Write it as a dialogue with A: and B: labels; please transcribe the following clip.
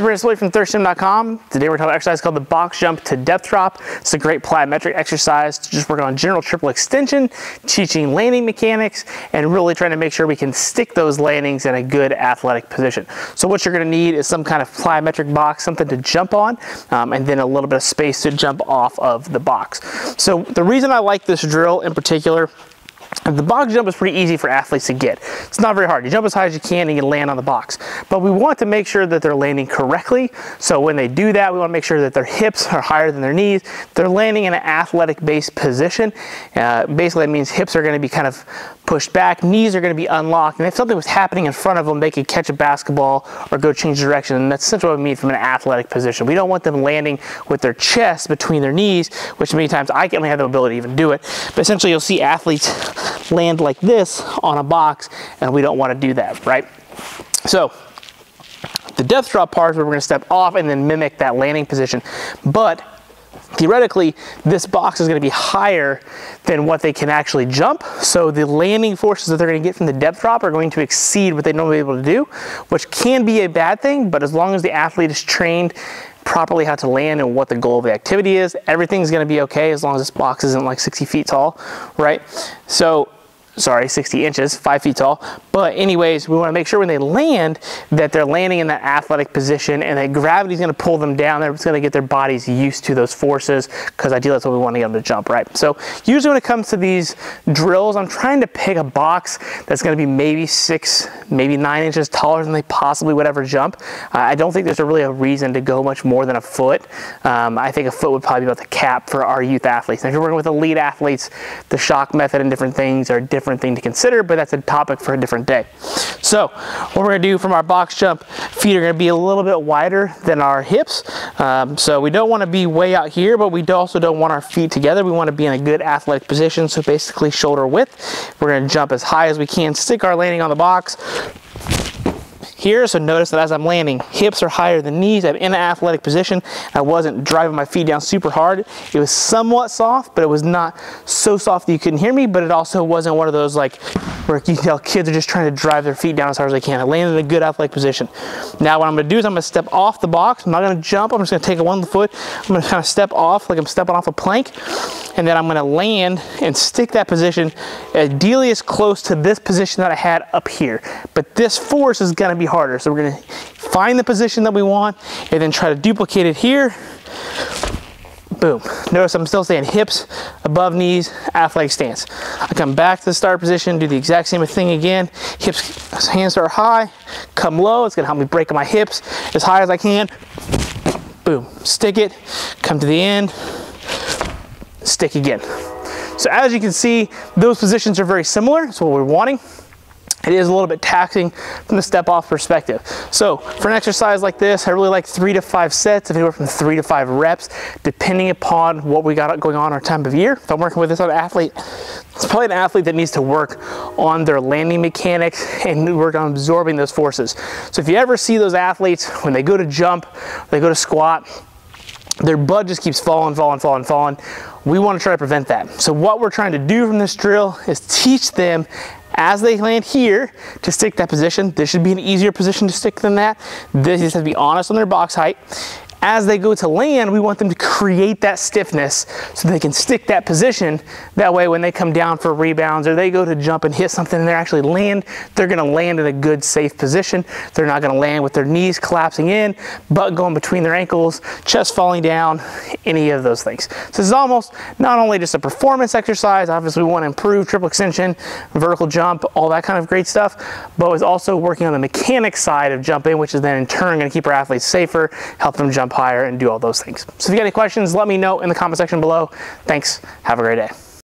A: Chris Lloyd from ThirstGym.com. Today we're talking about an exercise called the box jump to depth drop. It's a great plyometric exercise to just work on general triple extension, teaching landing mechanics, and really trying to make sure we can stick those landings in a good athletic position. So what you're gonna need is some kind of plyometric box, something to jump on, um, and then a little bit of space to jump off of the box. So the reason I like this drill in particular the box jump is pretty easy for athletes to get. It's not very hard. You jump as high as you can and you land on the box. But we want to make sure that they're landing correctly. So when they do that, we want to make sure that their hips are higher than their knees. They're landing in an athletic based position. Uh, basically, that means hips are going to be kind of pushed back, knees are going to be unlocked. And if something was happening in front of them, they could catch a basketball or go change direction. And that's essentially what we mean from an athletic position. We don't want them landing with their chest between their knees, which many times I can't have the ability to even do it. But essentially, you'll see athletes land like this on a box, and we don't want to do that, right? So the depth drop part is where we're going to step off and then mimic that landing position. But theoretically, this box is going to be higher than what they can actually jump. So the landing forces that they're going to get from the depth drop are going to exceed what they normally be able to do, which can be a bad thing, but as long as the athlete is trained properly how to land and what the goal of the activity is, everything's going to be okay as long as this box isn't like 60 feet tall, right? So sorry, 60 inches, five feet tall. But anyways, we wanna make sure when they land that they're landing in that athletic position and that gravity is gonna pull them down. They're gonna get their bodies used to those forces because ideally that's what we wanna get them to jump, right? So usually when it comes to these drills, I'm trying to pick a box that's gonna be maybe six, maybe nine inches taller than they possibly would ever jump. Uh, I don't think there's a really a reason to go much more than a foot. Um, I think a foot would probably be about the cap for our youth athletes. If you're working with elite athletes, the shock method and different things are different different thing to consider, but that's a topic for a different day. So what we're gonna do from our box jump, feet are gonna be a little bit wider than our hips. Um, so we don't wanna be way out here, but we also don't want our feet together. We wanna be in a good athletic position, so basically shoulder width. We're gonna jump as high as we can, stick our landing on the box, here. So notice that as I'm landing, hips are higher than knees. I'm in an athletic position. I wasn't driving my feet down super hard. It was somewhat soft, but it was not so soft that you couldn't hear me, but it also wasn't one of those like where you can tell kids are just trying to drive their feet down as hard as they can. I landed in a good athletic position. Now what I'm gonna do is I'm gonna step off the box. I'm not gonna jump, I'm just gonna take a one foot. I'm gonna kind of step off like I'm stepping off a plank, and then I'm gonna land and stick that position ideally as close to this position that I had up here. But this force is gonna be harder. So we're gonna find the position that we want and then try to duplicate it here. Boom. Notice I'm still staying hips above knees, athletic stance. I come back to the start position, do the exact same thing again. Hips, hands are high, come low. It's gonna help me break my hips as high as I can. Boom, stick it, come to the end, stick again. So as you can see, those positions are very similar. That's what we're wanting it is a little bit taxing from the step off perspective. So for an exercise like this, I really like three to five sets of anywhere from three to five reps, depending upon what we got going on our time of year. If I'm working with this other athlete, it's probably an athlete that needs to work on their landing mechanics and work on absorbing those forces. So if you ever see those athletes, when they go to jump, they go to squat, their butt just keeps falling, falling, falling, falling. We want to try to prevent that. So what we're trying to do from this drill is teach them as they land here to stick that position. This should be an easier position to stick than that. This just has to be honest on their box height as they go to land, we want them to create that stiffness so they can stick that position. That way when they come down for rebounds or they go to jump and hit something and they actually land, they're gonna land in a good safe position. They're not gonna land with their knees collapsing in, butt going between their ankles, chest falling down, any of those things. So this is almost not only just a performance exercise, obviously we wanna improve triple extension, vertical jump, all that kind of great stuff, but it's also working on the mechanics side of jumping, which is then in turn gonna keep our athletes safer, help them jump higher and do all those things. So if you got any questions, let me know in the comment section below. Thanks. Have a great day.